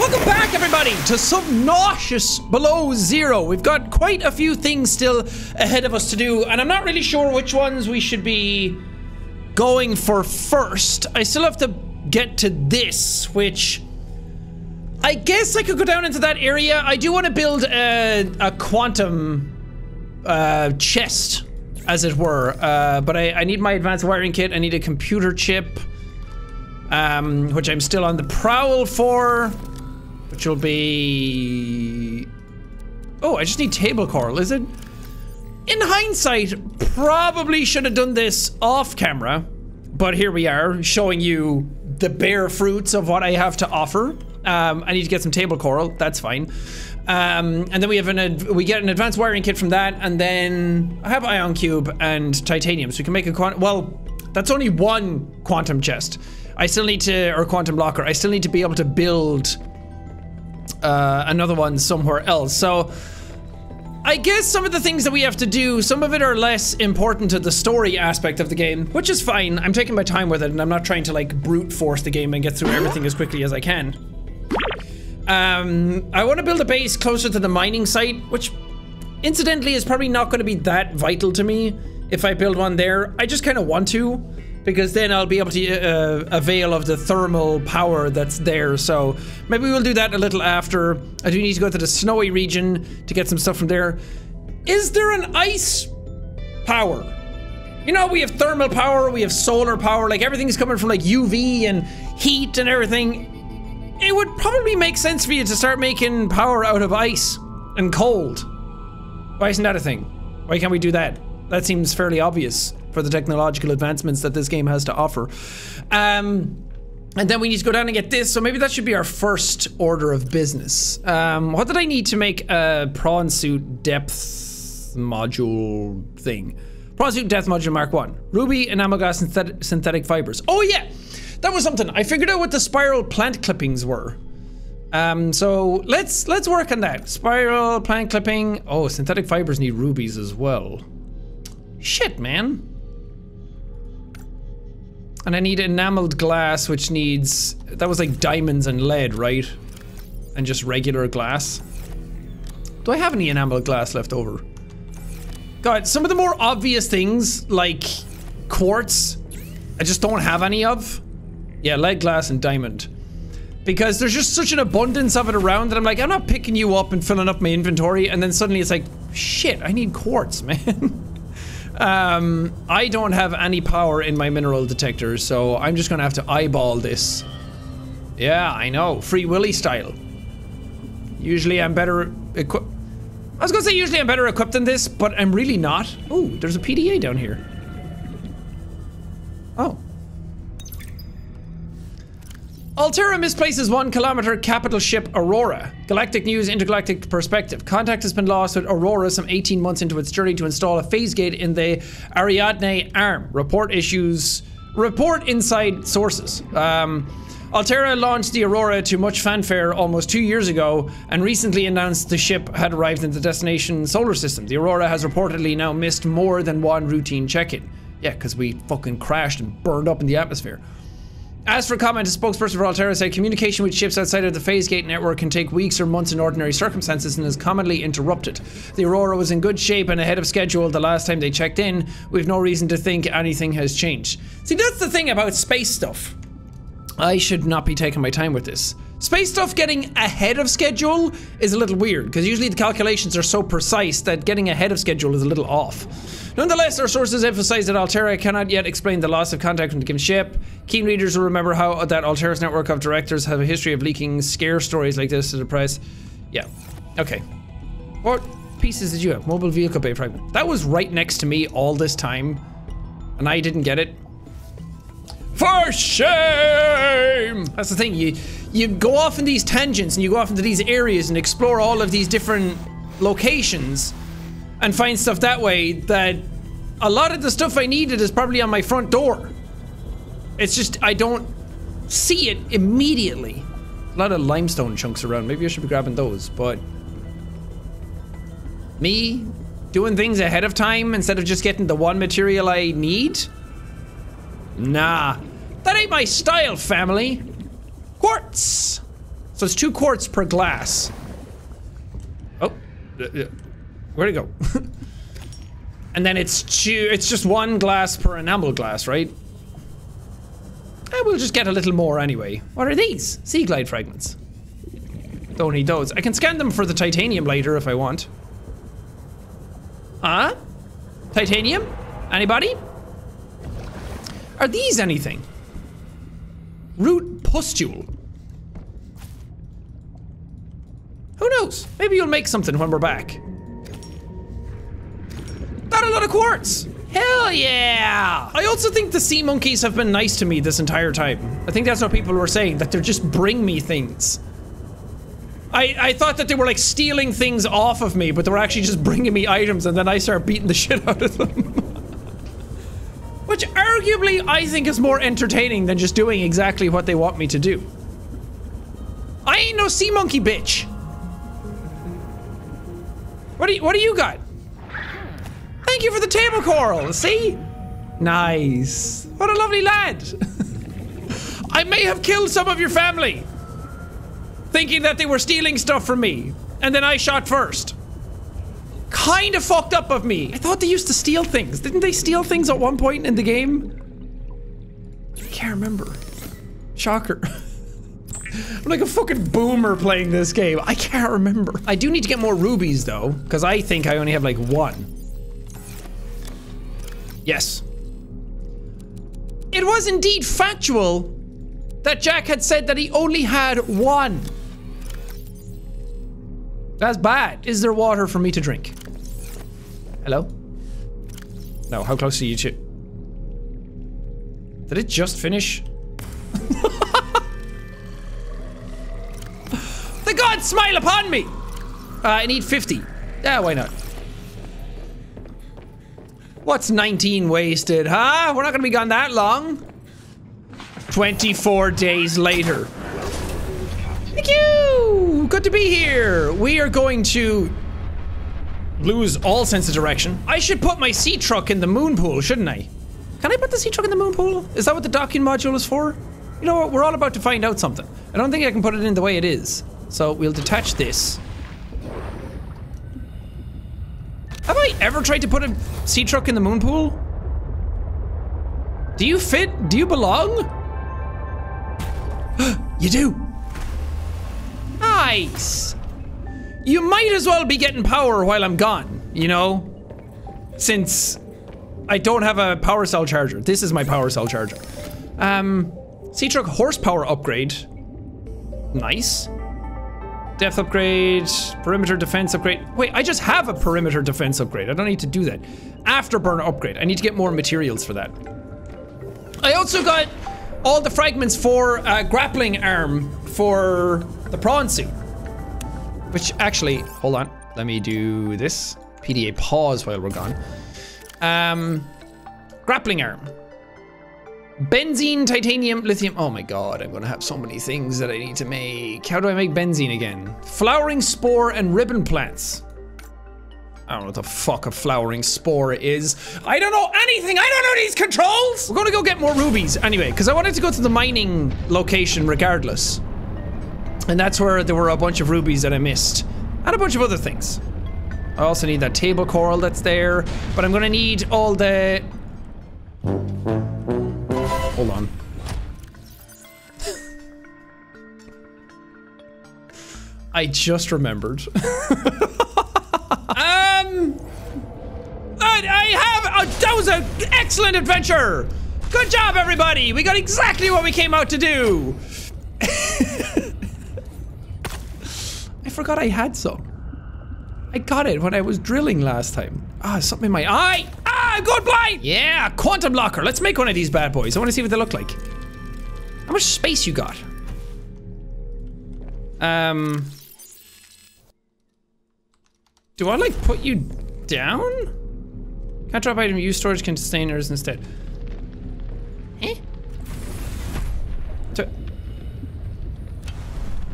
Welcome back, everybody, to Subnautica below zero. We've got quite a few things still ahead of us to do, and I'm not really sure which ones we should be going for first. I still have to get to this, which I guess I could go down into that area. I do want to build a, a quantum uh, chest, as it were, uh, but I, I need my advanced wiring kit. I need a computer chip, um, which I'm still on the prowl for which will be... Oh, I just need table coral, is it? In hindsight, probably should have done this off camera, but here we are, showing you the bare fruits of what I have to offer. Um, I need to get some table coral, that's fine. Um, and then we have an we get an advanced wiring kit from that, and then I have ion cube and titanium, so we can make a. Well, that's only one quantum chest. I still need to, or quantum locker. I still need to be able to build uh, another one somewhere else. So I guess some of the things that we have to do, some of it are less important to the story aspect of the game, which is fine. I'm taking my time with it and I'm not trying to like brute force the game and get through everything as quickly as I can. Um, I want to build a base closer to the mining site, which incidentally is probably not going to be that vital to me if I build one there. I just kind of want to because then I'll be able to uh, avail of the thermal power that's there. So maybe we'll do that a little after. I do need to go to the snowy region to get some stuff from there. Is there an ice power? You know, we have thermal power, we have solar power, like everything's coming from like UV and heat and everything. It would probably make sense for you to start making power out of ice and cold. Why isn't that a thing? Why can't we do that? That seems fairly obvious for the technological advancements that this game has to offer. Um, and then we need to go down and get this, so maybe that should be our first order of business. Um, what did I need to make a prawn suit depth module thing? Prawn suit depth module mark one. Ruby enamel glass synthetic, synthetic fibers. Oh yeah, that was something. I figured out what the spiral plant clippings were. Um, so let's let's work on that. Spiral plant clipping. Oh, synthetic fibers need rubies as well. Shit, man. And I need enameled glass, which needs... That was like diamonds and lead, right? And just regular glass. Do I have any enameled glass left over? God, some of the more obvious things, like quartz, I just don't have any of. Yeah, lead, glass, and diamond. Because there's just such an abundance of it around that I'm like, I'm not picking you up and filling up my inventory, and then suddenly it's like, shit, I need quartz, man. Um, I don't have any power in my mineral detector, so I'm just gonna have to eyeball this. Yeah, I know, Free Willy style. Usually I'm better equipped. I was gonna say usually I'm better equipped than this, but I'm really not. Oh, there's a PDA down here. Oh. Alterra misplaces one kilometer capital ship Aurora. Galactic News Intergalactic Perspective. Contact has been lost with Aurora some 18 months into its journey to install a phase gate in the Ariadne arm. Report issues. Report inside sources. Um, Alterra launched the Aurora to much fanfare almost two years ago and recently announced the ship had arrived in the destination solar system. The Aurora has reportedly now missed more than one routine check in. Yeah, because we fucking crashed and burned up in the atmosphere. As for comment, a spokesperson for Alterra said communication with ships outside of the phase gate network can take weeks or months in ordinary circumstances and is commonly interrupted. The Aurora was in good shape and ahead of schedule the last time they checked in. We've no reason to think anything has changed. See, that's the thing about space stuff. I should not be taking my time with this. Space stuff getting ahead of schedule is a little weird, because usually the calculations are so precise that getting ahead of schedule is a little off. Nonetheless, our sources emphasize that Alterra cannot yet explain the loss of contact with the given ship. Keen readers will remember how that Alterra's network of directors have a history of leaking scare stories like this to the press. Yeah. Okay. What pieces did you have? Mobile vehicle bay fragment. That was right next to me all this time, and I didn't get it. For shame! That's the thing, you you go off in these tangents and you go off into these areas and explore all of these different locations and find stuff that way that a lot of the stuff I needed is probably on my front door. It's just, I don't see it immediately. A lot of limestone chunks around. Maybe I should be grabbing those, but... Me doing things ahead of time instead of just getting the one material I need? Nah. That ain't my style, family. Quartz! So it's two quartz per glass. Oh, where'd it go? and then it's two, it's just one glass per enamel glass, right? Eh, we'll just get a little more anyway. What are these? Sea glide fragments. Don't need those. I can scan them for the titanium later if I want. Huh? Titanium? Anybody? Are these anything? Root pustule. Who knows? Maybe you'll make something when we're back. Got a lot of quartz! Hell yeah! I also think the sea monkeys have been nice to me this entire time. I think that's what people were saying, that they're just bring me things. I, I thought that they were like stealing things off of me, but they were actually just bringing me items and then I start beating the shit out of them. Arguably I think is more entertaining than just doing exactly what they want me to do. I ain't no sea monkey bitch. What do you, what do you got? Thank you for the table coral, see? Nice. What a lovely lad. I may have killed some of your family thinking that they were stealing stuff from me, and then I shot first. Kind of fucked up of me. I thought they used to steal things. Didn't they steal things at one point in the game? I can't remember. Shocker. I'm like a fucking boomer playing this game. I can't remember. I do need to get more rubies though, because I think I only have like one. Yes. It was indeed factual that Jack had said that he only had one. That's bad. Is there water for me to drink? Hello? No, how close are you to? Did it just finish? the gods smile upon me! Uh, I need 50. Yeah, why not? What's 19 wasted, huh? We're not gonna be gone that long. 24 days later. Thank you! Good to be here! We are going to lose all sense of direction. I should put my sea truck in the moon pool, shouldn't I? Can I put the sea truck in the moon pool? Is that what the docking module is for? You know what? We're all about to find out something. I don't think I can put it in the way it is. So we'll detach this. Have I ever tried to put a sea truck in the moon pool? Do you fit? Do you belong? you do. Nice. You might as well be getting power while I'm gone, you know? Since I don't have a power cell charger. This is my power cell charger. Um, sea truck horsepower upgrade. Nice. Depth upgrade, perimeter defense upgrade. Wait, I just have a perimeter defense upgrade. I don't need to do that. Afterburner upgrade. I need to get more materials for that. I also got all the fragments for uh, grappling arm for the prawn suit. Which actually, hold on. Let me do this. PDA pause while we're gone. Um, grappling arm. Benzene, titanium, lithium. Oh my god, I'm gonna have so many things that I need to make. How do I make benzene again? Flowering spore and ribbon plants. I don't know what the fuck a flowering spore is. I don't know anything. I don't know these controls. We're gonna go get more rubies anyway, because I wanted to go to the mining location regardless. And that's where there were a bunch of rubies that I missed. And a bunch of other things. I also need that table coral that's there, but I'm gonna need all the Hold on. I just remembered. um, I, have. Uh, that was an excellent adventure. Good job, everybody. We got exactly what we came out to do. I forgot I had some. I got it when I was drilling last time. Ah, something in my eye. Ah, good blind. Yeah, quantum locker. Let's make one of these bad boys. I want to see what they look like. How much space you got? Um. Do I like put you down? Can't drop item, use storage containers instead. Eh?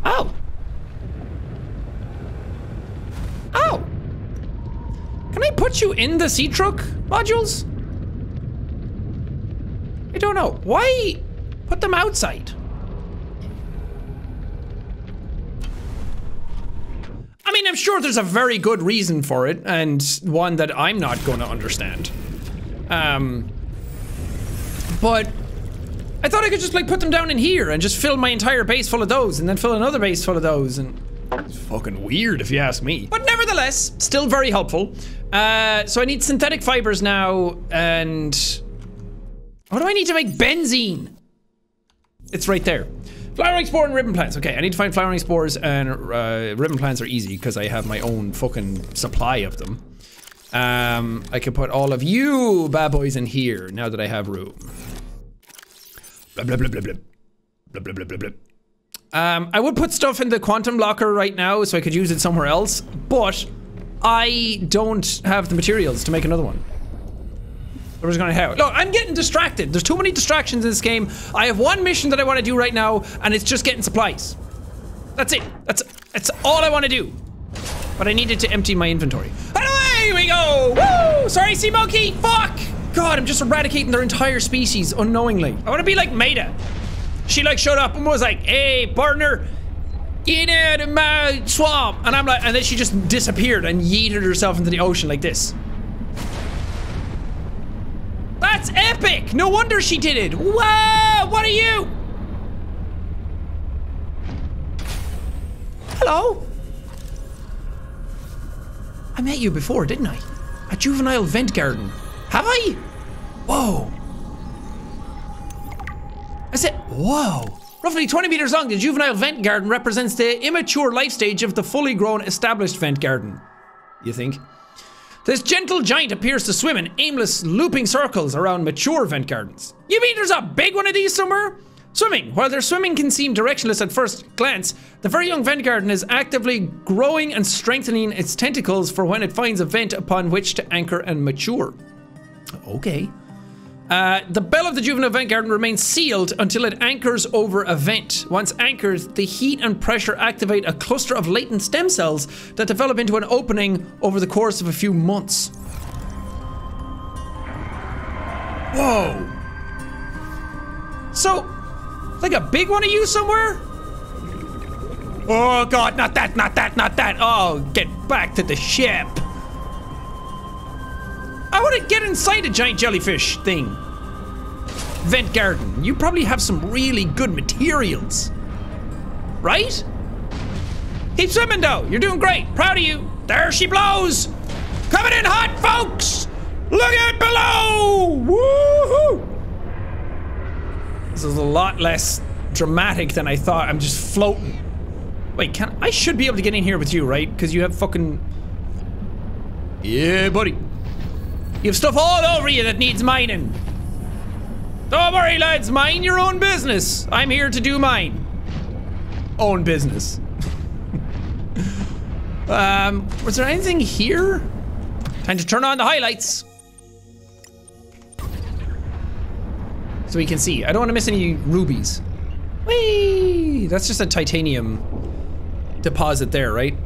Oh! Can I put you in the sea truck modules? I don't know. Why put them outside? I mean, I'm sure there's a very good reason for it, and one that I'm not going to understand. Um, but I thought I could just like put them down in here and just fill my entire base full of those, and then fill another base full of those, and it's fucking weird if you ask me. But nevertheless, still very helpful. Uh, so I need synthetic fibers now, and what do I need to make benzene? It's right there. Flowering spore and ribbon plants. Okay, I need to find flowering spores and uh, ribbon plants are easy because I have my own fucking supply of them. Um, I can put all of you bad boys in here now that I have room. Blah blah blah blah blah. Blah blah blah blah blah. Um, I would put stuff in the quantum locker right now so I could use it somewhere else, but I don't have the materials to make another one. We're just gonna have Look, I'm getting distracted. There's too many distractions in this game. I have one mission that I want to do right now, and it's just getting supplies. That's it. That's that's all I want to do. But I needed to empty my inventory. And away we go! Woo! Sorry, sea monkey. Fuck! God, I'm just eradicating their entire species unknowingly. I want to be like Maida. She like showed up and was like, "Hey, partner." Get out of my swamp! And I'm like, and then she just disappeared and yeeted herself into the ocean like this. That's epic! No wonder she did it! Whoa! What are you? Hello? I met you before, didn't I? A juvenile vent garden. Have I? Whoa. I said, whoa. Roughly 20 meters long, the juvenile vent garden represents the immature life stage of the fully grown established vent garden. You think? This gentle giant appears to swim in aimless, looping circles around mature vent gardens. You mean there's a big one of these somewhere? Swimming. While their swimming can seem directionless at first glance, the very young vent garden is actively growing and strengthening its tentacles for when it finds a vent upon which to anchor and mature. Okay. Uh, the bell of the juvenile vent garden remains sealed until it anchors over a vent. Once anchored, the heat and pressure activate a cluster of latent stem cells that develop into an opening over the course of a few months. Whoa. So, like a big one of you somewhere? Oh god, not that, not that, not that. Oh, get back to the ship. I want to get inside a giant jellyfish thing. Vent garden. You probably have some really good materials. Right? Keep swimming though. You're doing great. Proud of you. There she blows. Coming in hot, folks. Look out below. Woohoo. This is a lot less dramatic than I thought. I'm just floating. Wait, can I should be able to get in here with you, right? Because you have fucking. Yeah, buddy. You have stuff all over you that needs mining. Don't worry, lads. Mind your own business. I'm here to do mine. Own business. um, was there anything here? Time to turn on the highlights. So we can see. I don't want to miss any rubies. Whee! That's just a titanium deposit there, right?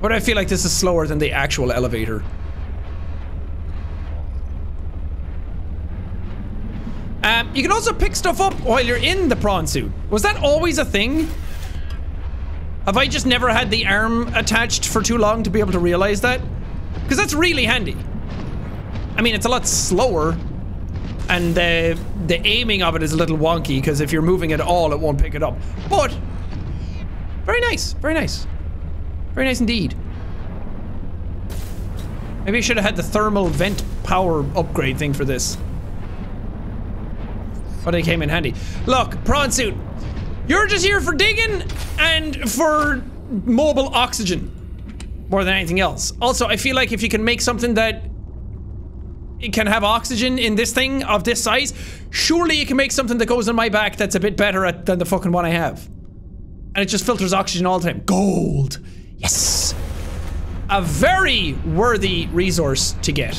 But I feel like this is slower than the actual elevator. Um, you can also pick stuff up while you're in the prawn suit. Was that always a thing? Have I just never had the arm attached for too long to be able to realize that? Because that's really handy. I mean, it's a lot slower. And the, the aiming of it is a little wonky because if you're moving at all, it won't pick it up. But, very nice, very nice. Very nice indeed. Maybe I should have had the thermal vent power upgrade thing for this. But it came in handy. Look, prawn suit. You're just here for digging and for mobile oxygen. More than anything else. Also, I feel like if you can make something that it can have oxygen in this thing of this size, surely you can make something that goes on my back that's a bit better at, than the fucking one I have. And it just filters oxygen all the time. Gold. Yes. A very worthy resource to get.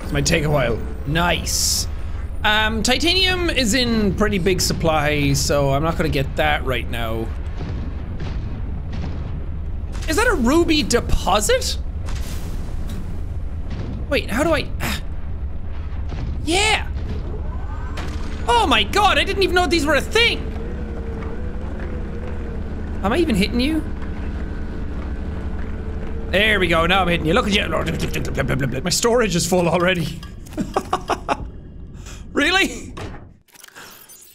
This might take a while. Nice. Um, titanium is in pretty big supply, so I'm not gonna get that right now. Is that a ruby deposit? Wait, how do I Yeah. Oh my god, I didn't even know these were a thing. Am I even hitting you? There we go, now I'm hitting you. Look at you. My storage is full already. really?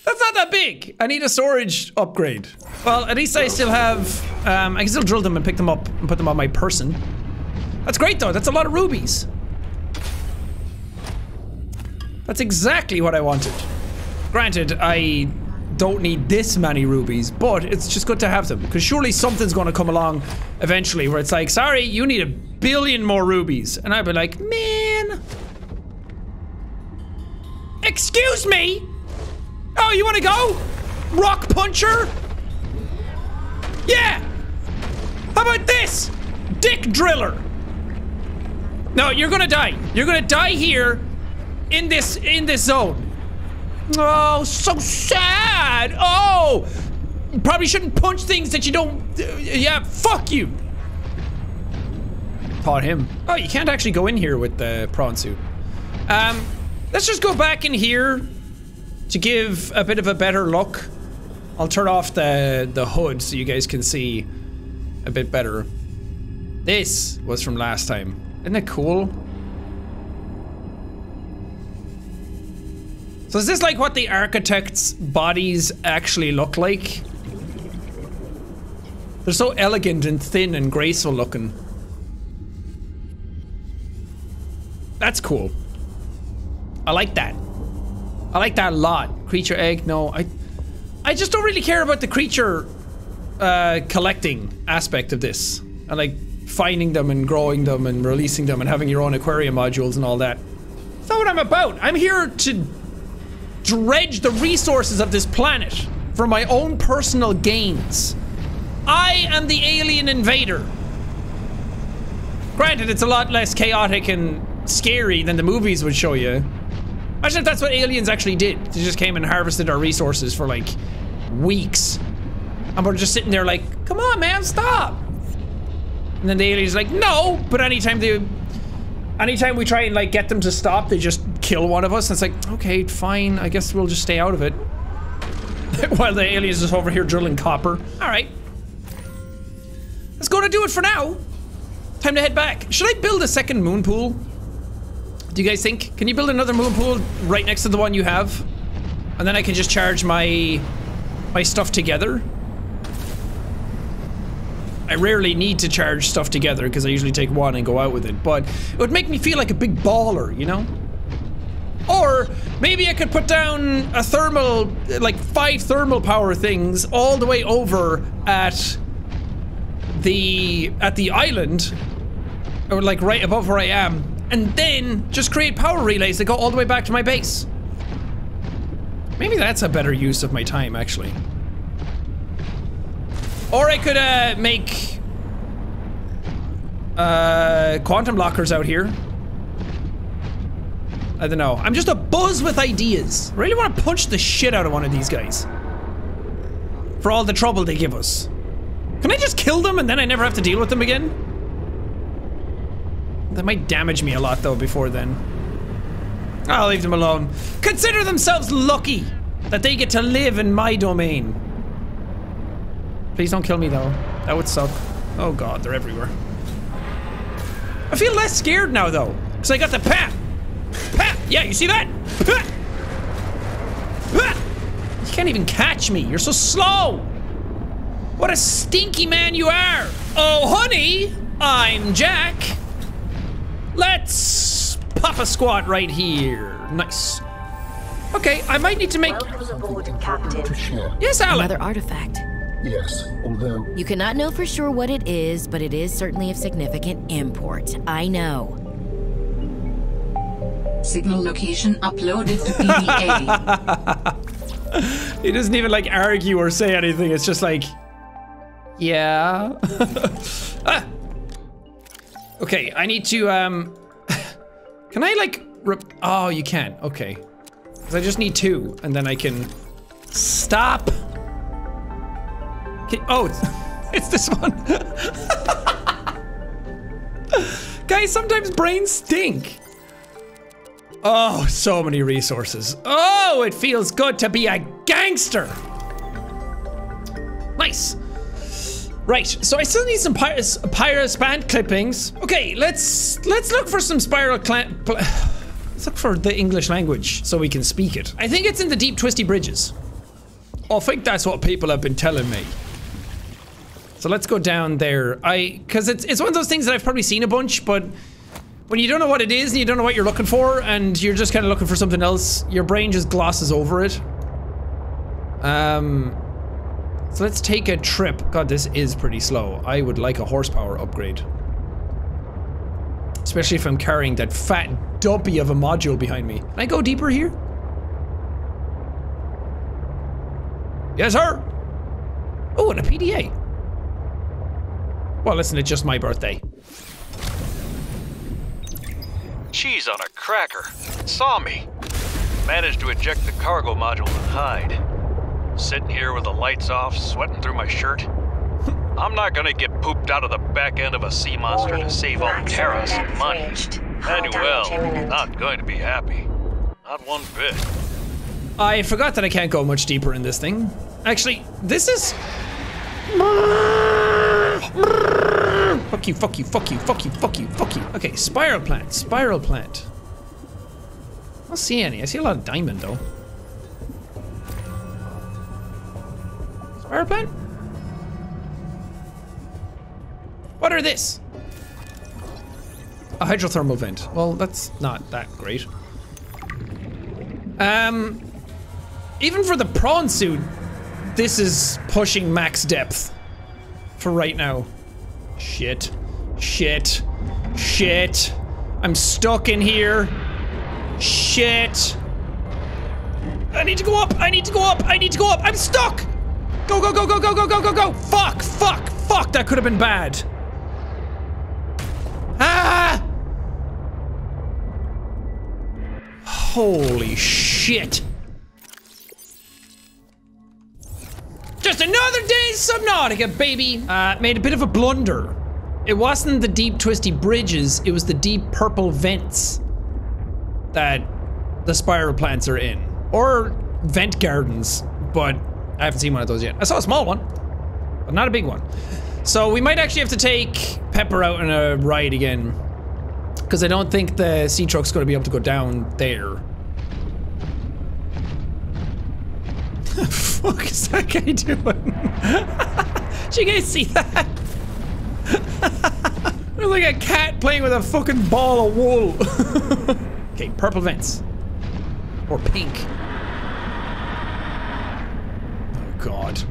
That's not that big. I need a storage upgrade. Well, at least I still have, um, I can still drill them and pick them up and put them on my person. That's great though, that's a lot of rubies. That's exactly what I wanted. Granted, I don't need this many rubies, but it's just good to have them. Because surely something's going to come along eventually where it's like, sorry, you need a billion more rubies. And I'd be like, man. Excuse me? Oh, you want to go? Rock puncher? Yeah. How about this? Dick driller. No, you're gonna die. You're gonna die here in this in this zone. Oh, so sad. Oh, you probably shouldn't punch things that you don't. Uh, yeah, fuck you. Taught him. Oh, you can't actually go in here with the prawn suit. Um, let's just go back in here to give a bit of a better look. I'll turn off the the hood so you guys can see a bit better. This was from last time. Isn't it cool? So is this like what the architects' bodies actually look like? They're so elegant and thin and graceful looking. That's cool. I like that. I like that a lot. Creature egg, no. I I just don't really care about the creature uh, collecting aspect of this. I like finding them and growing them and releasing them and having your own aquarium modules and all that. That's not what I'm about. I'm here to dredge the resources of this planet for my own personal gains. I am the alien invader. Granted, it's a lot less chaotic and scary than the movies would show you. Imagine if that's what aliens actually did. They just came and harvested our resources for like weeks. And we're just sitting there like, come on man, stop. And then the alien's like, no, but anytime they anytime we try and like get them to stop, they just kill one of us. And it's like, okay, fine. I guess we'll just stay out of it. While the alien's just over here drilling copper. All right. That's to do it for now. Time to head back. Should I build a second moon pool? Do you guys think? Can you build another moon pool right next to the one you have? And then I can just charge my my stuff together? I rarely need to charge stuff together because I usually take one and go out with it, but it would make me feel like a big baller, you know? Or maybe I could put down a thermal, like five thermal power things all the way over at the, at the island, or like right above where I am, and then just create power relays that go all the way back to my base. Maybe that's a better use of my time, actually. Or I could uh, make uh, quantum lockers out here. I don't know. I'm just a buzz with ideas. I really want to punch the shit out of one of these guys. For all the trouble they give us. Can I just kill them and then I never have to deal with them again? That might damage me a lot though before then. I'll leave them alone. Consider themselves lucky that they get to live in my domain. Please don't kill me though. That would suck. Oh god, they're everywhere. I feel less scared now though. Because I got the pat. Pat! Yeah, you see that? You can't even catch me. You're so slow. What a stinky man you are. Oh, honey, I'm Jack. Let's pop a squat right here. Nice. Okay, I might need to make. Welcome Captain. Yes, Alan. Another artifact. Yes, although. You cannot know for sure what it is, but it is certainly of significant import. I know. Signal location uploaded to PDA. he doesn't even like argue or say anything. It's just like, yeah. ah. Okay, I need to, um, can I like, oh, you can. Okay. Because I just need two and then I can stop. Okay. Oh, it's, it's this one. Guys, sometimes brains stink. Oh, so many resources. Oh, it feels good to be a gangster. Nice. Right, so I still need some py band clippings. Okay, let's let's look for some spiral clan. Let's look for the English language so we can speak it. I think it's in the deep twisty bridges. Oh, I think that's what people have been telling me. So let's go down there. I because it's it's one of those things that I've probably seen a bunch, but when you don't know what it is and you don't know what you're looking for and you're just kind of looking for something else, your brain just glosses over it. Um, so let's take a trip. God, this is pretty slow. I would like a horsepower upgrade. Especially if I'm carrying that fat dumpy of a module behind me. Can I go deeper here? Yes, sir. Oh, and a PDA. Well, listen, it's just my birthday. Cheese on a cracker. Saw me. Managed to eject the cargo module and hide. Sitting here with the lights off, sweating through my shirt. I'm not gonna get pooped out of the back end of a sea monster to save Alterra some money. Manuel, not going to be happy. Not one bit. I forgot that I can't go much deeper in this thing. Actually, this is... Fuck you, fuck you, fuck you, fuck you, fuck you, fuck you. Okay, spiral plant, spiral plant. I don't see any. I see a lot of diamond, though. Spiral plant? What are this? A hydrothermal vent. Well, that's not that great. Um, even for the prawn suit, this is pushing max depth for right now. Shit. Shit. Shit. I'm stuck in here. Shit. I need to go up. I need to go up. I need to go up. I'm stuck. Go, go, go, go, go, go, go, go, go. Fuck, fuck, fuck. That could have been bad. Ah! Holy shit. Just another Subnautica, baby! Uh, made a bit of a blunder. It wasn't the deep twisty bridges, it was the deep purple vents that the spiral plants are in. Or vent gardens, but I haven't seen one of those yet. I saw a small one, but not a big one. So we might actually have to take Pepper out on a ride again. Because I don't think the sea truck's going to be able to go down there. fuck is that guy doing? Did you guys see that? It like a cat playing with a fucking ball of wool. okay, purple vents. Or pink. Oh god.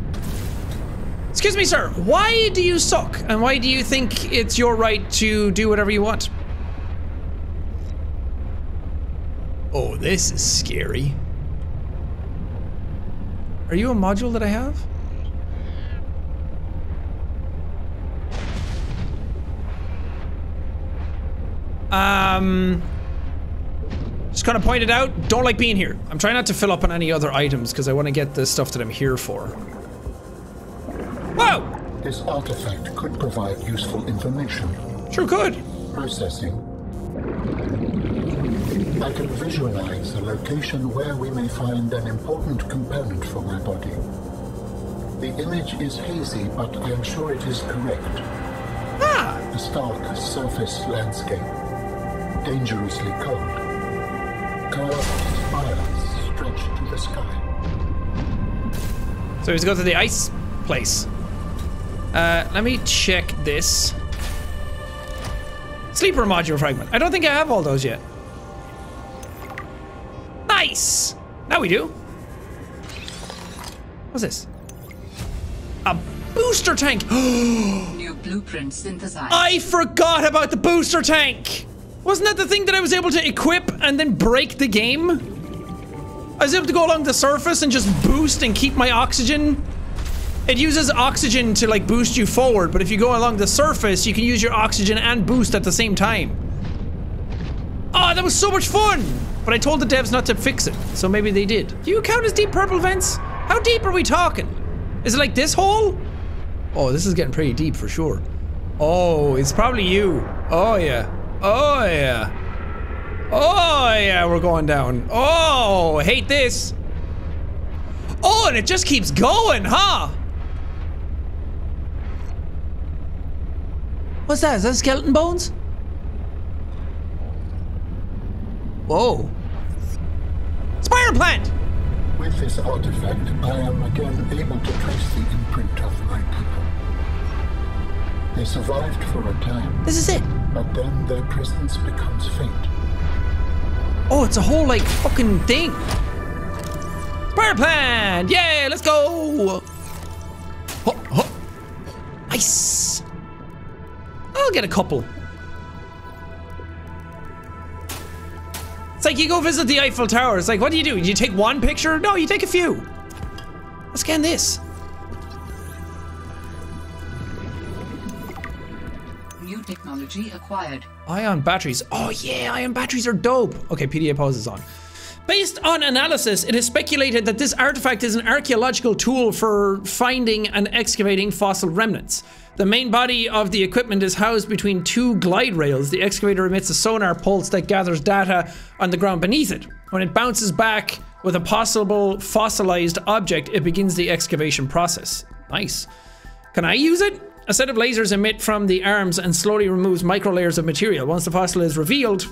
Excuse me, sir. Why do you suck? And why do you think it's your right to do whatever you want? Oh, this is scary. Are you a module that I have? Um, just kind of point it out. Don't like being here. I'm trying not to fill up on any other items because I want to get the stuff that I'm here for. Whoa! This artifact could provide useful information. Sure could. Processing. I can visualize a location where we may find an important component for my body. The image is hazy, but I am sure it is correct. Ah! A stark surface landscape. Dangerously cold. Curved spires stretch to the sky. So he's go to the ice place. Uh, let me check this. Sleeper module fragment. I don't think I have all those yet. Nice! Now we do. What's this? A booster tank! New blueprint synthesized. I forgot about the booster tank! Wasn't that the thing that I was able to equip and then break the game? I was able to go along the surface and just boost and keep my oxygen. It uses oxygen to like boost you forward, but if you go along the surface, you can use your oxygen and boost at the same time. Oh, that was so much fun! But I told the devs not to fix it, so maybe they did. Do you count as deep purple vents? How deep are we talking? Is it like this hole? Oh, this is getting pretty deep for sure. Oh, it's probably you. Oh yeah. Oh yeah. Oh, yeah, we're going down. Oh, hate this. Oh, and it just keeps going, huh? What's that? Is that skeleton bones? Whoa. Spider plant! With this artifact, I am again able to trace the imprint of my people. They survived for a time, This is it. but then their presence becomes faint. Oh, it's a whole like fucking thing. Spider plant! Yay, let's go! Ho, ho. Nice. I'll get a couple. It's like you go visit the Eiffel Tower. It's like, what do you do? You take one picture? No, you take a few. Let's scan this. New technology acquired. Ion batteries. Oh yeah, ion batteries are dope. Okay, PDA pause is on. Based on analysis, it is speculated that this artifact is an archaeological tool for finding and excavating fossil remnants. The main body of the equipment is housed between two glide rails. The excavator emits a sonar pulse that gathers data on the ground beneath it. When it bounces back with a possible fossilized object, it begins the excavation process. Nice. Can I use it? A set of lasers emit from the arms and slowly removes micro layers of material. Once the fossil is revealed,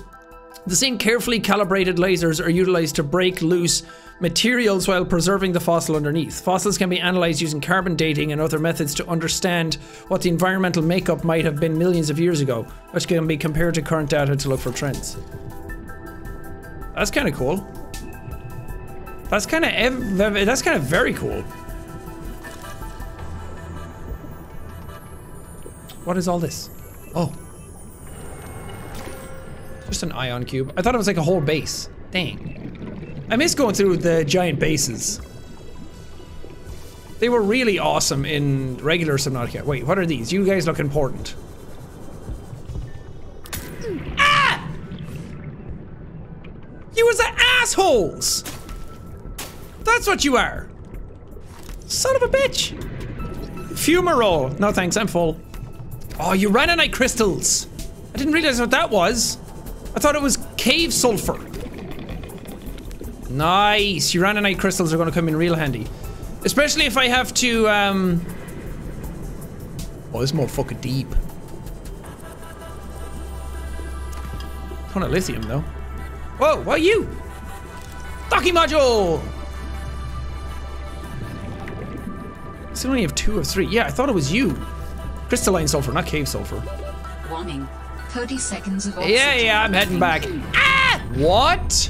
the same carefully calibrated lasers are utilized to break loose materials while preserving the fossil underneath. Fossils can be analyzed using carbon dating and other methods to understand what the environmental makeup might have been millions of years ago, which can be compared to current data to look for trends. That's kind of cool. That's kind of that's kind of very cool. What is all this? Oh. Just an ion cube. I thought it was like a whole base. Dang. I miss going through the giant bases. They were really awesome in regular Subnautica. Wait, what are these? You guys look important. Ah! You was the assholes! That's what you are! Son of a bitch! Fumarole. No thanks, I'm full. Oh, you uraninite crystals! I didn't realize what that was. I thought it was cave sulfur. Nice. Uraninite crystals are going to come in real handy. Especially if I have to, um... Oh, this is more fucking deep. Ton of lithium, though. Whoa, what are you? Docking module! So I only have two of three. Yeah, I thought it was you. Crystalline sulfur, not cave sulfur. Warning. 30 seconds of oxygen. Yeah, yeah, I'm heading back. Ah! What?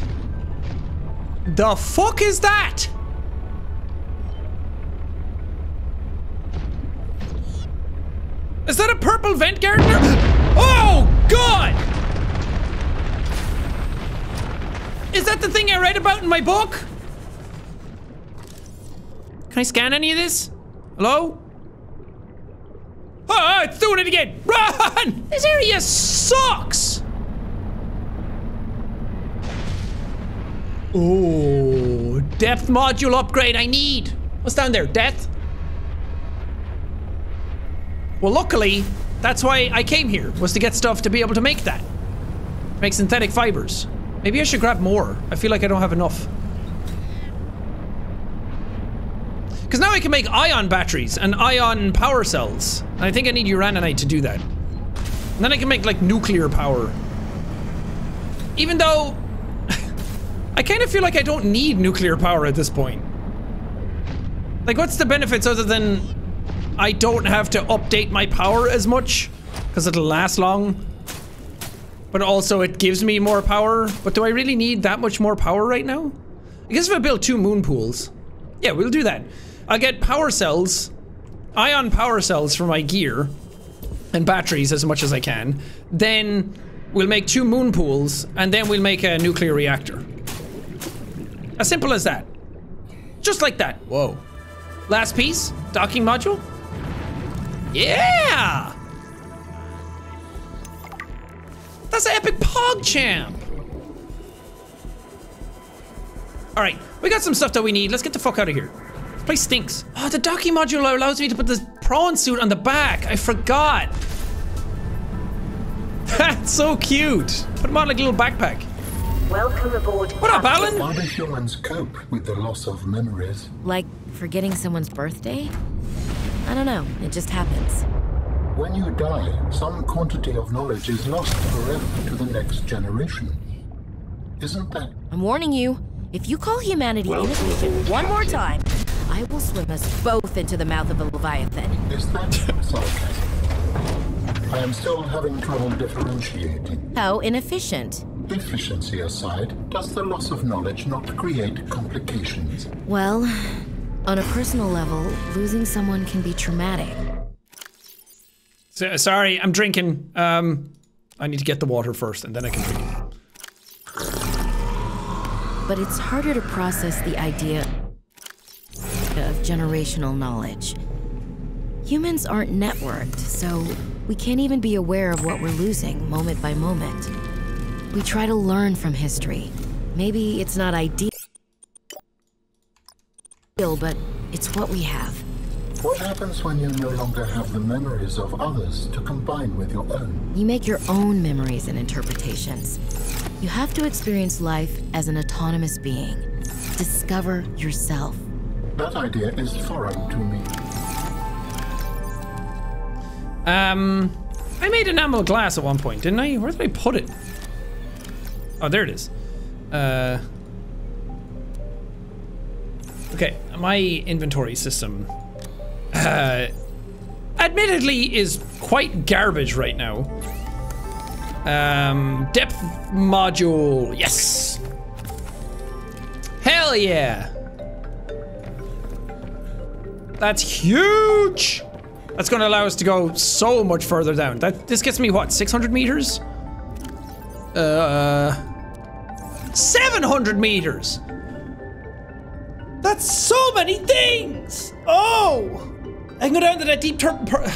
The fuck is that? Is that a purple vent gardener? Oh, God! Is that the thing I read about in my book? Can I scan any of this? Hello? Oh, it's doing it again! Run! This area sucks! Oh, depth module upgrade I need. What's down there? Death? Well, luckily, that's why I came here, was to get stuff to be able to make that. Make synthetic fibers. Maybe I should grab more. I feel like I don't have enough. Because now I can make ion batteries and ion power cells. And I think I need uraninite to do that. And then I can make like nuclear power. Even though I kind of feel like I don't need nuclear power at this point. Like what's the benefits other than I don't have to update my power as much because it'll last long. But also it gives me more power. But do I really need that much more power right now? I guess if I build two moon pools. Yeah, we'll do that. I'll get power cells, ion power cells for my gear, and batteries as much as I can. Then we'll make two moon pools, and then we'll make a nuclear reactor. As simple as that. Just like that. Whoa. Last piece, docking module. Yeah! That's an epic pog champ. All right, we got some stuff that we need. Let's get the fuck out of here. This place stinks. Oh, the docking module allows me to put this prawn suit on the back. I forgot. That's so cute. Put him on like a little backpack. Welcome aboard. What up, Alan? How do humans cope with the loss of memories? Like forgetting someone's birthday? I don't know, it just happens. When you die, some quantity of knowledge is lost forever to the next generation. Isn't that I'm warning you, if you call humanity inefficient one more time, I will swim us both into the mouth of a Leviathan. is that sarcasm? I am still having trouble differentiating. How inefficient? Efficiency aside, does the loss of knowledge not create complications? Well, on a personal level, losing someone can be traumatic. So, sorry, I'm drinking. Um, I need to get the water first, and then I can drink. But it's harder to process the idea of generational knowledge. Humans aren't networked, so we can't even be aware of what we're losing moment by moment. We try to learn from history. Maybe it's not ideal, but it's what we have. What happens when you no longer have the memories of others to combine with your own? You make your own memories and interpretations. You have to experience life as an autonomous being. Discover yourself. That idea is foreign to me. Um, I made enamel glass at one point, didn't I? Where did I put it? Oh, there it is. Uh, okay, my inventory system, uh, admittedly, is quite garbage right now. Um, depth module, yes. Hell yeah. That's huge. That's going to allow us to go so much further down. That this gets me what 600 meters? Uh, 700 meters. That's so many things. Oh, I can go down to that deep pur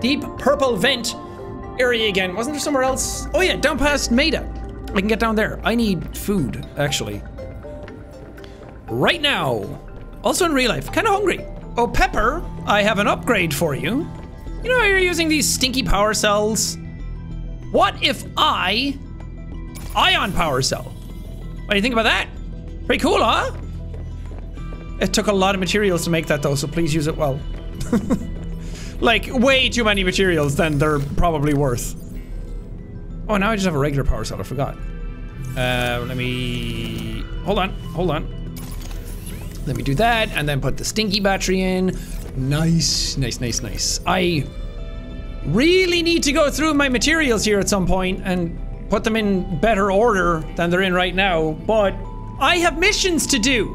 deep purple vent area again. Wasn't there somewhere else? Oh yeah, down past Maida. I can get down there. I need food actually. Right now. Also in real life, kind of hungry. Oh, Pepper, I have an upgrade for you. You know you're using these stinky power cells? What if I ion power cell? What do you think about that? Pretty cool, huh? It took a lot of materials to make that though, so please use it well. like, way too many materials than they're probably worth. Oh, now I just have a regular power cell, I forgot. Uh, let me... Hold on, hold on. Let me do that, and then put the stinky battery in. Nice, nice, nice, nice. I really need to go through my materials here at some point and put them in better order than they're in right now, but I have missions to do.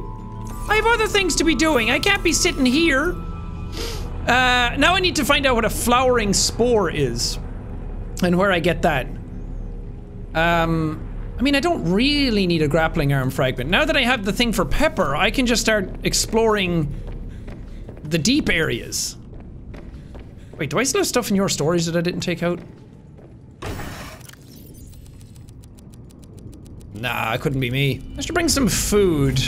I have other things to be doing. I can't be sitting here. Uh, now I need to find out what a flowering spore is and where I get that. Um, I mean, I don't really need a grappling arm fragment. Now that I have the thing for Pepper, I can just start exploring the deep areas. Wait, do I still have stuff in your storage that I didn't take out? Nah, it couldn't be me. I should bring some food.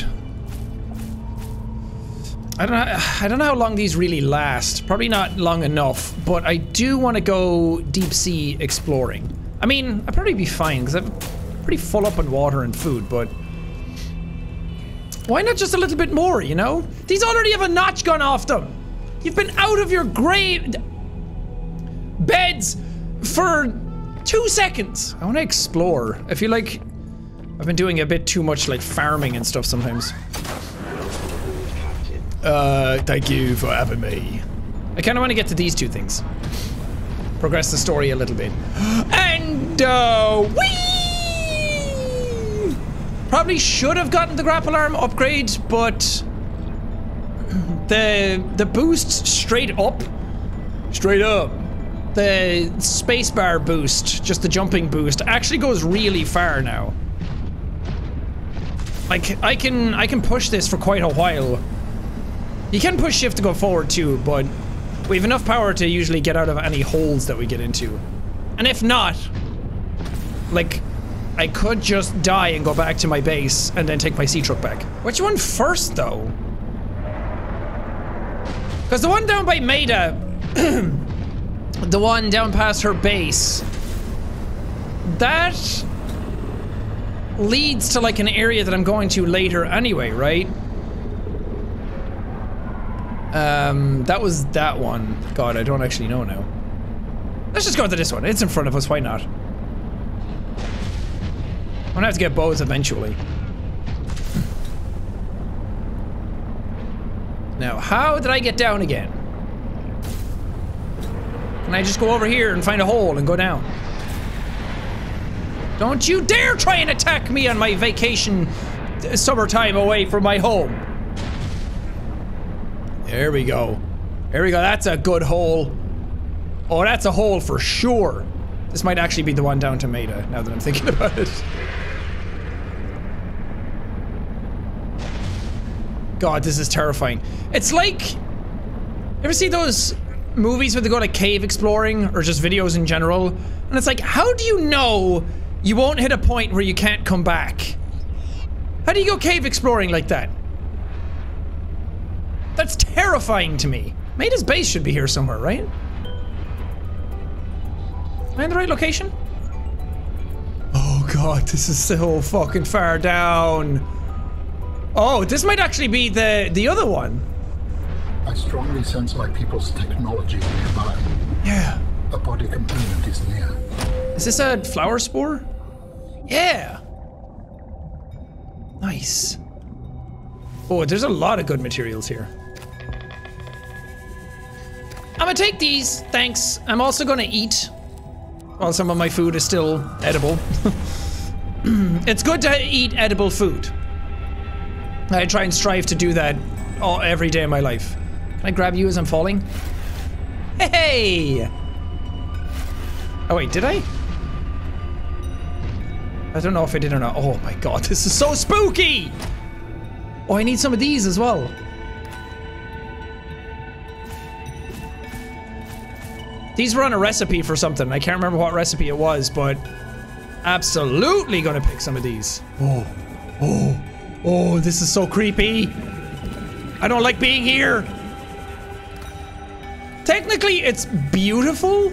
I don't know. I don't know how long these really last. Probably not long enough. But I do want to go deep sea exploring. I mean, I'd probably be fine because I'm pretty full up on water and food. But why not just a little bit more? You know, these already have a notch gone off them. You've been out of your grave beds for two seconds. I want to explore. I feel like I've been doing a bit too much like farming and stuff sometimes. Uh, thank you for having me. I kind of want to get to these two things. Progress the story a little bit. And, uh, whee! Probably should have gotten the grapple arm upgrade, but the the boost straight up, straight up, the spacebar boost, just the jumping boost, actually goes really far now. Like I can I can push this for quite a while. You can push shift to go forward too, but we have enough power to usually get out of any holes that we get into. And if not, like, I could just die and go back to my base and then take my sea truck back. Which one first, though? Because the one down by Maida, the one down past her base, that leads to like an area that I'm going to later anyway, right? Um, that was that one. God, I don't actually know now. Let's just go to this one. It's in front of us. Why not? I'm gonna have to get both eventually. Now, how did I get down again? Can I just go over here and find a hole and go down? Don't you dare try and attack me on my vacation uh, summertime away from my home. There we go. There we go. That's a good hole. Oh, that's a hole for sure. This might actually be the one down to Maida, now that I'm thinking about it. God, this is terrifying. It's like... Ever see those movies where they go like cave exploring or just videos in general? And it's like, how do you know you won't hit a point where you can't come back? How do you go cave exploring like that? That's terrifying to me. Maida's base should be here somewhere, right? Am I in the right location? Oh god, this is so fucking far down. Oh, this might actually be the the other one. I strongly sense my people's technology nearby. Yeah. A body component is near. Is this a flower spore? Yeah. Nice. Oh, there's a lot of good materials here. I'm gonna take these, thanks. I'm also gonna eat while some of my food is still edible. it's good to eat edible food. I try and strive to do that all, every day of my life. Can I grab you as I'm falling? Hey! Oh wait, did I? I don't know if I did or not. Oh my god, this is so spooky! Oh, I need some of these as well. These were on a recipe for something. I can't remember what recipe it was, but absolutely gonna pick some of these. Oh, oh, oh, this is so creepy. I don't like being here. Technically, it's beautiful,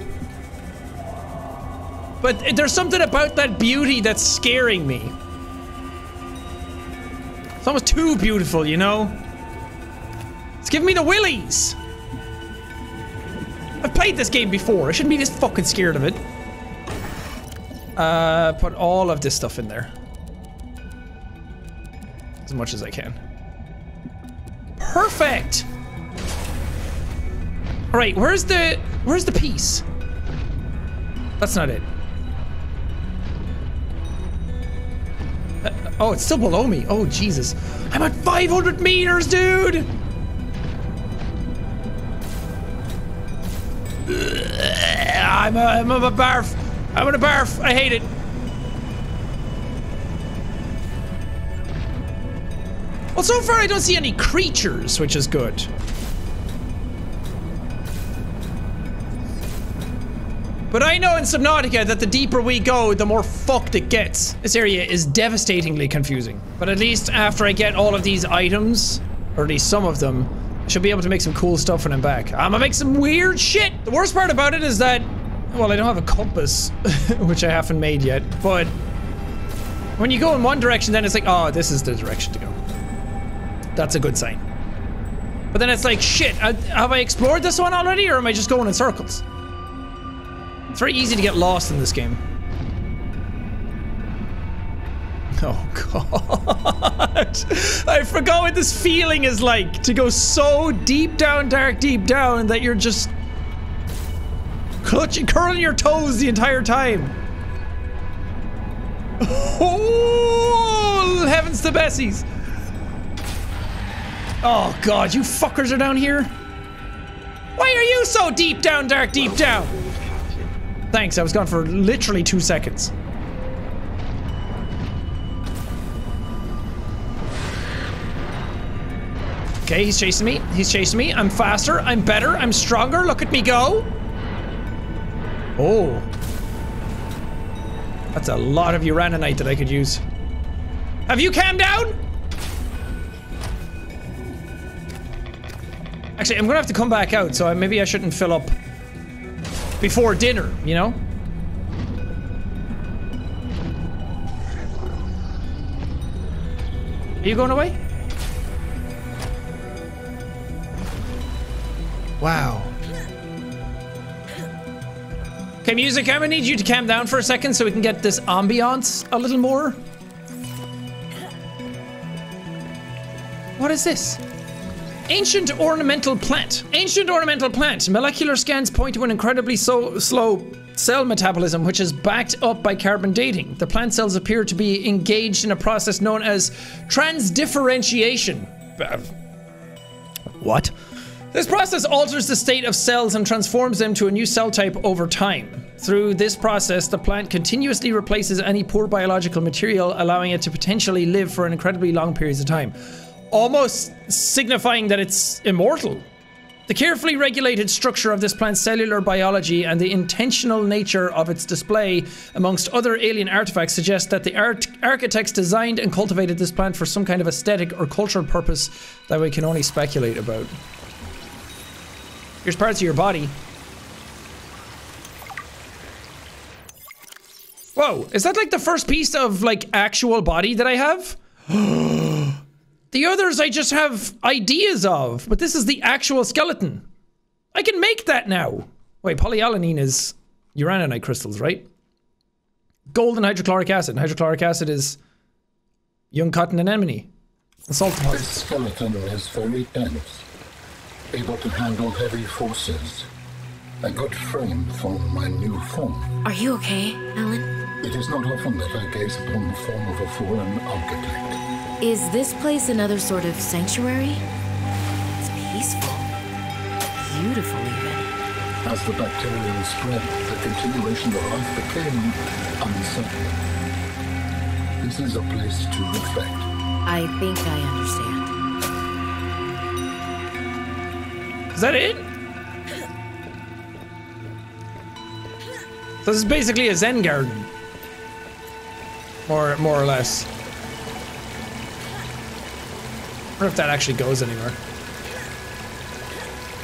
but there's something about that beauty that's scaring me. It's almost too beautiful, you know? It's giving me the willies. I've played this game before. I shouldn't be this fucking scared of it. Uh, put all of this stuff in there. As much as I can. Perfect! Alright, where's the... Where's the piece? That's not it. Uh, oh, it's still below me. Oh, Jesus. I'm at 500 meters, dude! I'm a, I'm a barf. I'm gonna barf. I hate it. Well, so far I don't see any creatures, which is good. But I know in Subnautica that the deeper we go, the more fucked it gets. This area is devastatingly confusing. But at least after I get all of these items, or at least some of them, I should be able to make some cool stuff when I'm back. I'm gonna make some weird shit! The worst part about it is that, well, I don't have a compass, which I haven't made yet, but when you go in one direction, then it's like, oh, this is the direction to go. That's a good sign. But then it's like, shit, have I explored this one already, or am I just going in circles? It's very easy to get lost in this game. Oh god. I forgot what this feeling is like to go so deep down, dark, deep down that you're just clutching, curling your toes the entire time. Oh, heavens to Bessies. Oh god, you fuckers are down here? Why are you so deep down, dark, deep down? Thanks, I was gone for literally two seconds. Okay, he's chasing me. He's chasing me. I'm faster. I'm better. I'm stronger. Look at me go. Oh. That's a lot of uraninite that I could use. Have you calmed down? Actually, I'm gonna have to come back out, so maybe I shouldn't fill up before dinner, you know? Are you going away? Wow. Okay, music, I'm gonna need you to calm down for a second so we can get this ambiance a little more. What is this? Ancient ornamental plant. Ancient ornamental plant. Molecular scans point to an incredibly so slow cell metabolism, which is backed up by carbon dating. The plant cells appear to be engaged in a process known as transdifferentiation. What? This process alters the state of cells and transforms them to a new cell type over time. Through this process, the plant continuously replaces any poor biological material, allowing it to potentially live for an incredibly long periods of time. Almost signifying that it's immortal. The carefully regulated structure of this plant's cellular biology and the intentional nature of its display amongst other alien artifacts suggest that the art architects designed and cultivated this plant for some kind of aesthetic or cultural purpose that we can only speculate about. Here's parts of your body. Whoa, is that like the first piece of like actual body that I have? the others I just have ideas of, but this is the actual skeleton. I can make that now. Wait, polyalanine is uraninite crystals, right? Gold and hydrochloric acid. hydrochloric acid is young cotton anemone. Salt deposit. This skeleton is very dense able to handle heavy forces. A good frame for my new form. Are you okay, Al-An? It is not often that I gaze upon the form of a fallen architect. Is this place another sort of sanctuary? It's peaceful. Beautiful, even. As the bacterium spread, the continuation of life became uncertain. This is a place to reflect. I think I understand. Is that it? So this is basically a Zen garden. More, more or less. Wonder if that actually goes anywhere.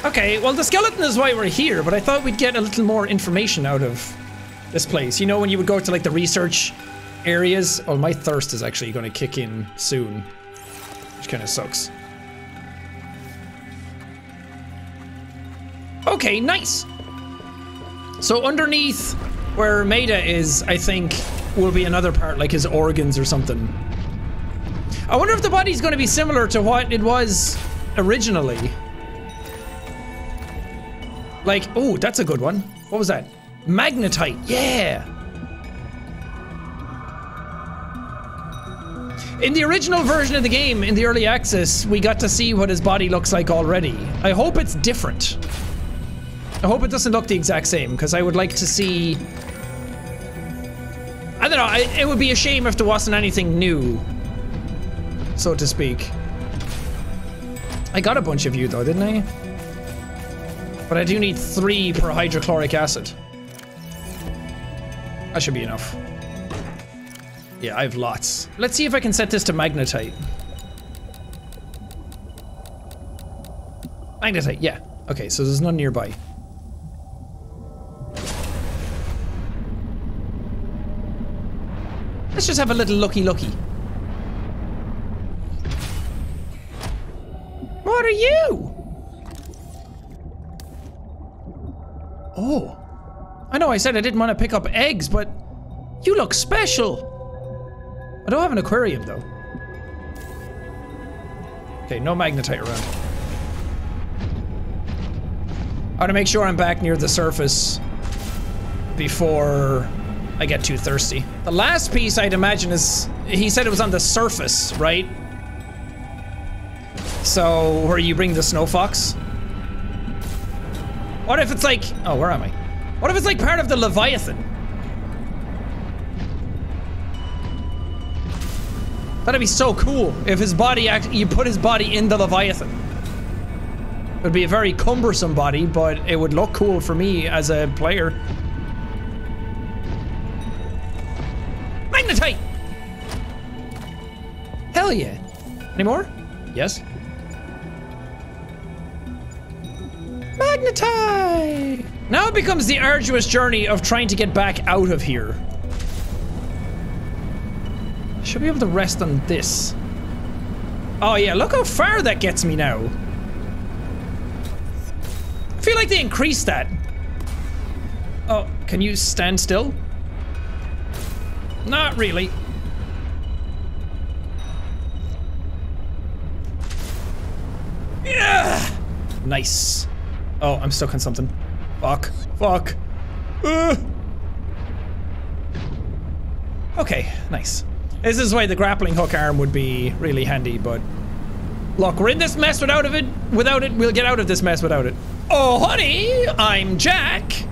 Okay, well the skeleton is why we're here, but I thought we'd get a little more information out of this place. You know when you would go to like the research areas? Oh, my thirst is actually going to kick in soon. Which kind of sucks. Okay, nice. So underneath where Maida is, I think, will be another part, like his organs or something. I wonder if the body's going to be similar to what it was originally. Like, oh, that's a good one. What was that? Magnetite, yeah! In the original version of the game, in the early access, we got to see what his body looks like already. I hope it's different. I hope it doesn't look the exact same, because I would like to see... I don't know, I, it would be a shame if there wasn't anything new, so to speak. I got a bunch of you though, didn't I? But I do need three per hydrochloric acid. That should be enough. Yeah, I have lots. Let's see if I can set this to magnetite. Magnetite, yeah. Okay, so there's none nearby. Let's just have a little looky looky. What are you? Oh. I know I said I didn't want to pick up eggs, but you look special. I don't have an aquarium though. Okay, no magnetite around. I want to make sure I'm back near the surface before I get too thirsty. The last piece I'd imagine is, he said it was on the surface, right? So, where you bring the snow fox? What if it's like, oh, where am I? What if it's like part of the Leviathan? That'd be so cool if his body act you put his body in the Leviathan. It would be a very cumbersome body, but it would look cool for me as a player. Magnetite! Hell yeah. Any more? Yes. Magnetite! Now it becomes the arduous journey of trying to get back out of here. Should be able to rest on this. Oh yeah, look how far that gets me now. I feel like they increased that. Oh, can you stand still? Not really. Yeah. Nice. Oh, I'm stuck on something. Fuck. Fuck. Uh. Okay, nice. This is why the grappling hook arm would be really handy, but look, we're in this mess without it. Without it, we'll get out of this mess without it. Oh, honey, I'm Jack.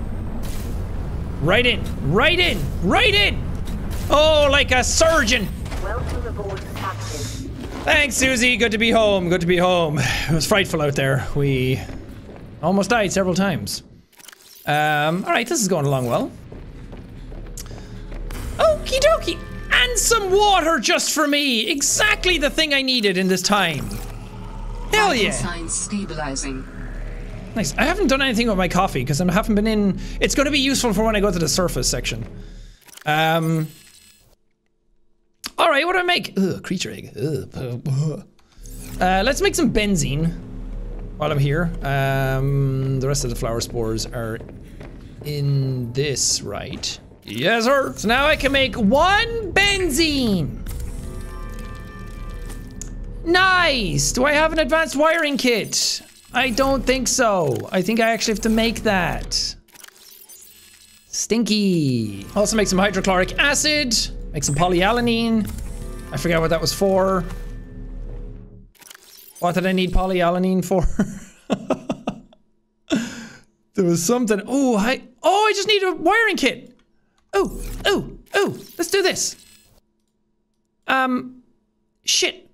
Right in, right in, right in. Oh, like a surgeon. Welcome aboard, Captain. Thanks, Susie. Good to be home. Good to be home. It was frightful out there. We almost died several times. Um, all right, this is going along well. Okie dokie. And some water just for me. Exactly the thing I needed in this time. Hell yeah. Signs stabilizing. Nice. I haven't done anything with my coffee because I haven't been in. It's going to be useful for when I go to the surface section. Um. All right, what do I make? Ugh, creature egg. Ugh. Uh, let's make some benzene while I'm here. Um, the rest of the flower spores are in this, right? Yes, sir. So now I can make one benzene. Nice. Do I have an advanced wiring kit? I don't think so. I think I actually have to make that. Stinky. Also make some hydrochloric acid. Make some polyalanine. I forgot what that was for. What did I need polyalanine for? there was something. Oh, I. Oh, I just need a wiring kit. Oh, oh, oh. Let's do this. Um, shit.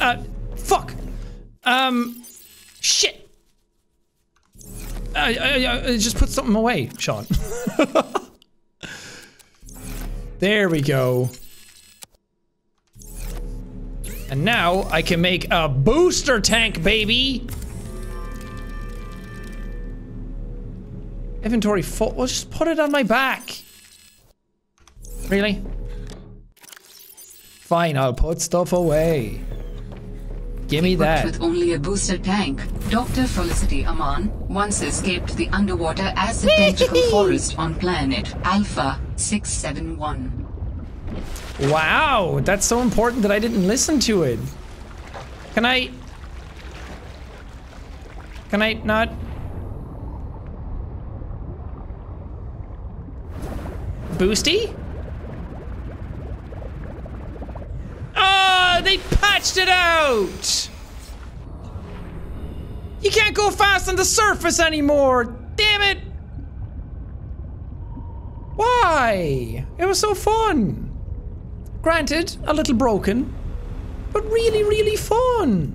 Uh, fuck. Um, shit. I, I, I just put something away, Sean. there we go. And now I can make a booster tank, baby. Inventory full. Well, just put it on my back. Really? Fine, I'll put stuff away. Give me that. with only a booster tank, Dr. Felicity Aman once escaped the underwater acid tentacle forest on planet Alpha 671. Wow, that's so important that I didn't listen to it. Can I... Can I not... Boosty? Oh, they patched it out! You can't go fast on the surface anymore! Damn it! Why? It was so fun! Granted, a little broken, but really, really fun.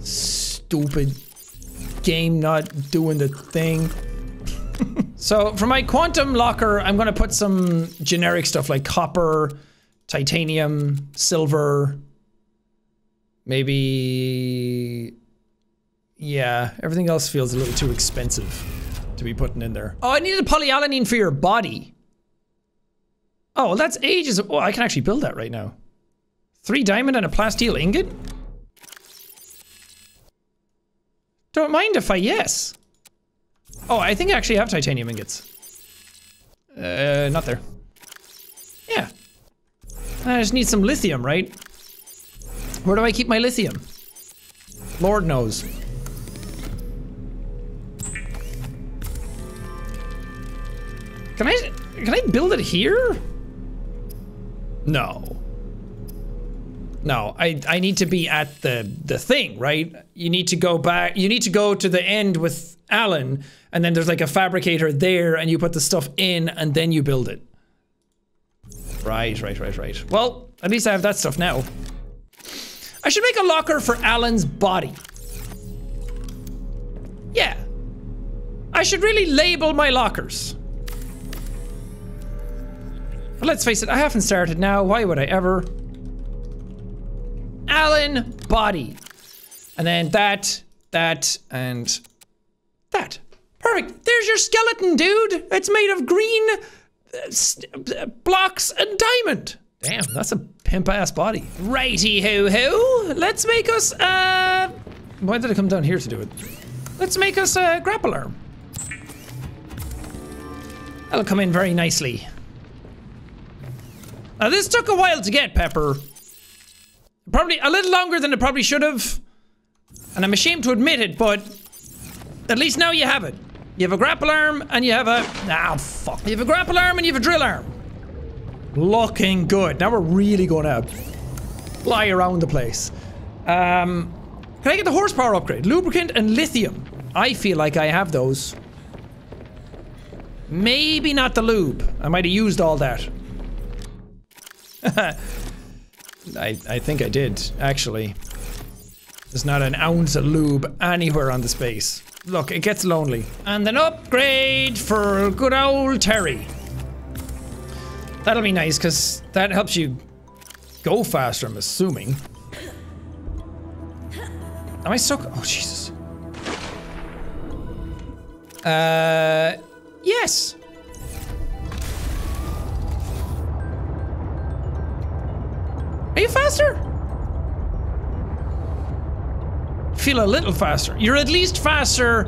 Stupid game not doing the thing. so for my quantum locker, I'm gonna put some generic stuff like copper, titanium, silver, maybe. Yeah, everything else feels a little too expensive to be putting in there. Oh, I needed polyalanine for your body. Oh, well, that's ages. Oh, I can actually build that right now. Three diamond and a plasteel ingot? Don't mind if I yes. Oh, I think I actually have titanium ingots. Uh, not there. Yeah. I just need some lithium, right? Where do I keep my lithium? Lord knows. Can I, can I build it here? No. No, I I need to be at the the thing, right? You need to go back. You need to go to the end with Al-An, and then there's like a fabricator there, and you put the stuff in, and then you build it. Right, right, right, right. Well, at least I have that stuff now. I should make a locker for Al-An's body. Yeah. I should really label my lockers. But let's face it, I haven't started now. Why would I ever? Al-An body. And then that, that, and that. Perfect. There's your skeleton, dude. It's made of green uh, uh, blocks and diamond. Damn, that's a pimp ass body. Righty ho ho. Let's make us uh why did I come down here to do it? Let's make us a grapple arm. That'll come in very nicely. Now this took a while to get, Pepper. Probably a little longer than it probably should have. And I'm ashamed to admit it, but at least now you have it. You have a grapple arm and you have a ah fuck. You have a grapple arm and you have a drill arm. Looking good. Now we're really gonna fly around the place. Um, can I get the horsepower upgrade? Lubricant and lithium. I feel like I have those. Maybe not the lube. I might have used all that. I I think I did, actually. There's not an ounce of lube anywhere on the space. Look, it gets lonely. And an upgrade for good old Terry. That'll be nice, because that helps you go faster, I'm assuming. Am I stuck? Oh, Jesus. Uh, yes. Are you faster? Feel a little faster. You're at least faster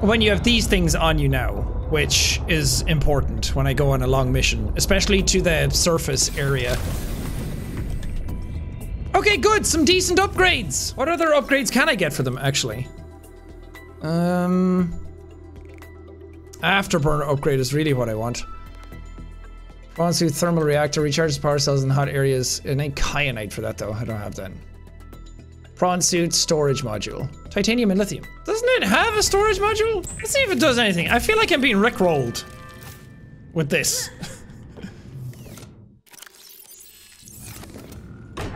when you have these things on you now, which is important when I go on a long mission, especially to the surface area. Okay, good. Some decent upgrades. What other upgrades can I get for them, actually? Um, afterburner upgrade is really what I want. Prawn suit thermal reactor recharges power cells in hot areas. It ain't kyanite for that though. I don't have that. Prawn suit storage module. Titanium and lithium. Doesn't it have a storage module? Let's see if it does anything. I feel like I'm being rickrolled with this.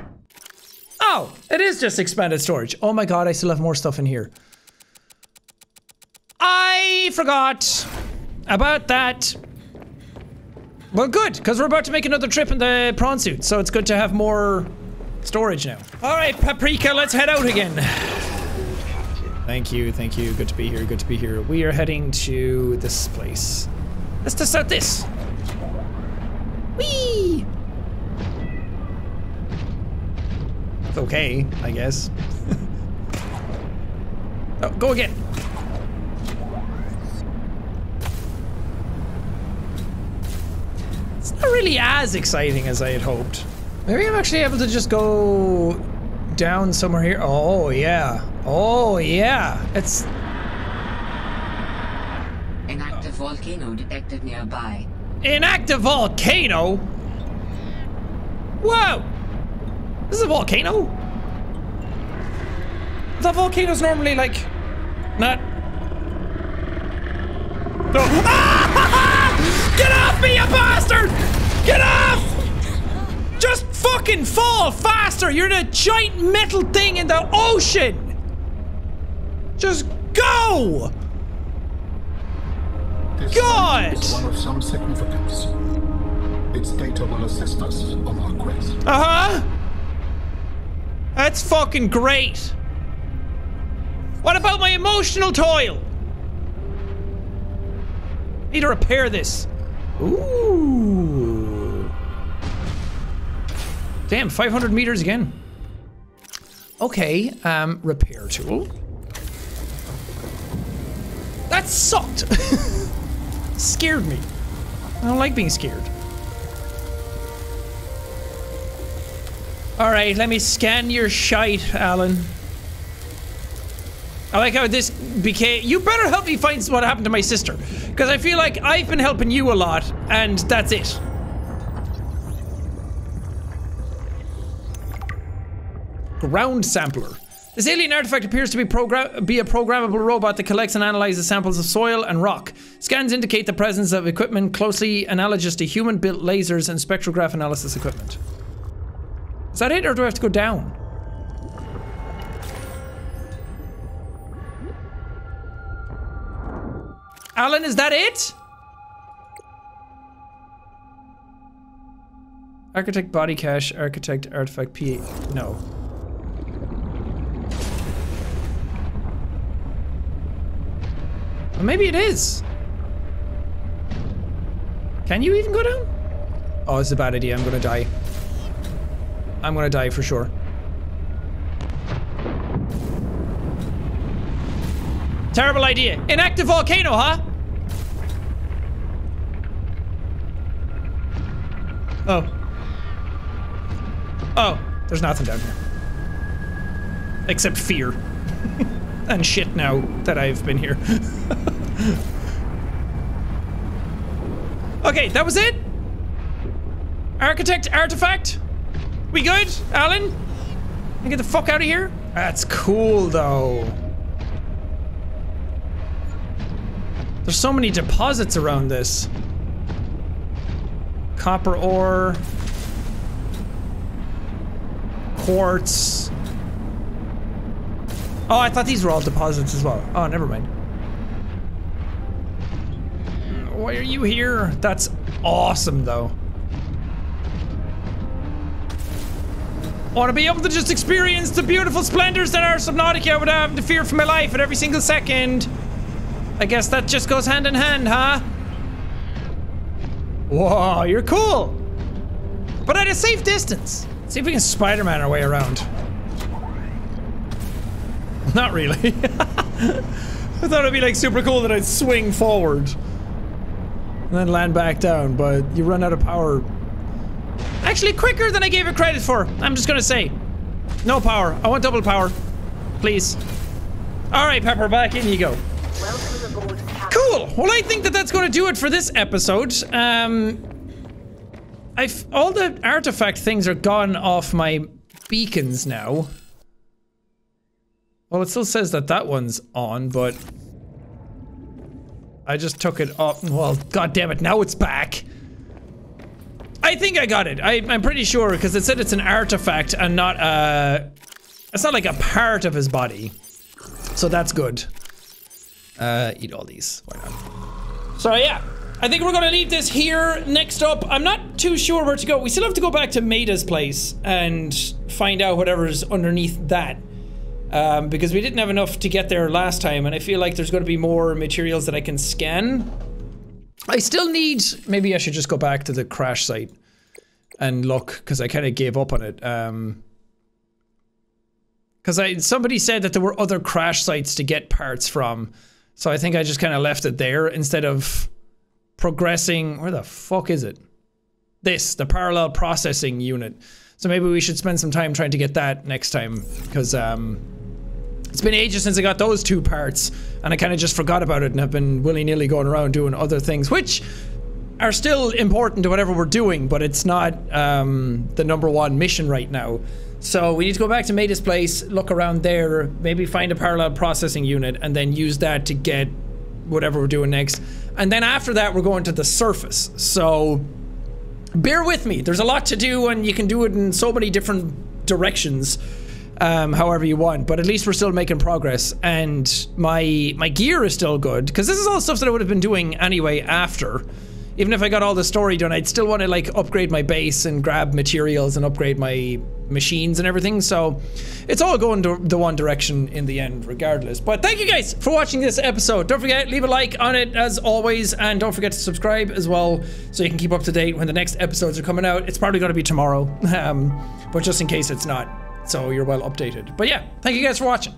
oh, it is just expanded storage. Oh my god, I still have more stuff in here. I forgot about that. Well, good, because we're about to make another trip in the prawn suit, so it's good to have more storage now. All right, Paprika, let's head out again. Thank you, thank you. Good to be here, good to be here. We are heading to this place. Let's test out this. Whee! It's okay, I guess. oh, go again. It's not really as exciting as I had hoped. Maybe I'm actually able to just go down somewhere here. Oh, yeah. Oh, yeah. It's... An active volcano detected nearby. An active volcano? Whoa! This is a volcano? The volcano's normally like... Not... No. Ah! Get off me, you bastard! Get off! Just fucking fall faster! You're in a giant metal thing in the ocean! Just go! This God! is one of some significance. Its data will assist us on our quest. Uh huh. That's fucking great. What about my emotional toil? I Need to repair this. Ooh. Damn, 500 meters again. Okay, um, repair tool. That sucked. scared me. I don't like being scared. All right, let me scan your shite, Al-An. I like how this became. You better help me find what happened to my sister, because I feel like I've been helping you a lot, and that's it. Ground sampler. This alien artifact appears to be, be a programmable robot that collects and analyzes samples of soil and rock. Scans indicate the presence of equipment closely analogous to human-built lasers and spectrograph analysis equipment. Is that it, or do I have to go down? Al-An, is that it? Architect body cache, architect artifact P. No. Well, maybe it is. Can you even go down? Oh, it's a bad idea. I'm gonna die. I'm gonna die for sure. Terrible idea. Inactive volcano, huh? Oh. Oh, there's nothing down here. Except fear. and shit now that I've been here. okay, that was it? Architect artifact? We good, Al-An? You get the fuck out of here? That's cool though. There's so many deposits around this. Copper ore. Quartz. Oh, I thought these were all deposits as well. Oh, never mind. Hmm, why are you here? That's awesome, though. I want to be able to just experience the beautiful splendors that are Subnautica without having to fear for my life at every single second. I guess that just goes hand in hand, huh? Whoa, you're cool. But at a safe distance. See if we can Spider-Man our way around. Not really. I thought it'd be like super cool that I'd swing forward. And then land back down, but you run out of power. Actually, quicker than I gave it credit for. I'm just gonna say. No power. I want double power. Please. Alright, Pepper, back in you go. Welcome. Cool. Well, I think that that's going to do it for this episode. Um, I've all the artifact things are gone off my beacons now. Well, it still says that that one's on, but I just took it off. Well, god damn it! Now it's back. I think I got it. I, I'm pretty sure because it said it's an artifact and not a. It's not like a part of his body, so that's good. Uh, eat all these. Why not? So yeah, I think we're gonna leave this here. Next up, I'm not too sure where to go. We still have to go back to Maida's place and find out whatever's underneath that. Um, because we didn't have enough to get there last time, and I feel like there's gonna be more materials that I can scan. I still need, maybe I should just go back to the crash site and look, because I kind of gave up on it. Um, because I somebody said that there were other crash sites to get parts from, so I think I just kind of left it there instead of progressing. Where the fuck is it? This, the parallel processing unit. So maybe we should spend some time trying to get that next time, because um, it's been ages since I got those two parts, and I kind of just forgot about it and have been willy-nilly going around doing other things, which are still important to whatever we're doing, but it's not um, the number one mission right now. So we need to go back to Maida's place, look around there, maybe find a parallel processing unit, and then use that to get whatever we're doing next. And then after that, we're going to the surface. So bear with me. There's a lot to do, and you can do it in so many different directions, um, however you want. But at least we're still making progress, and my my gear is still good because this is all stuff that I would have been doing anyway after. Even if I got all the story done, I'd still want to like upgrade my base and grab materials and upgrade my machines and everything. So it's all going to the one direction in the end, regardless. But thank you guys for watching this episode. Don't forget, leave a like on it as always, and don't forget to subscribe as well, so you can keep up to date when the next episodes are coming out. It's probably going to be tomorrow, um, but just in case it's not, so you're well updated. But yeah, thank you guys for watching.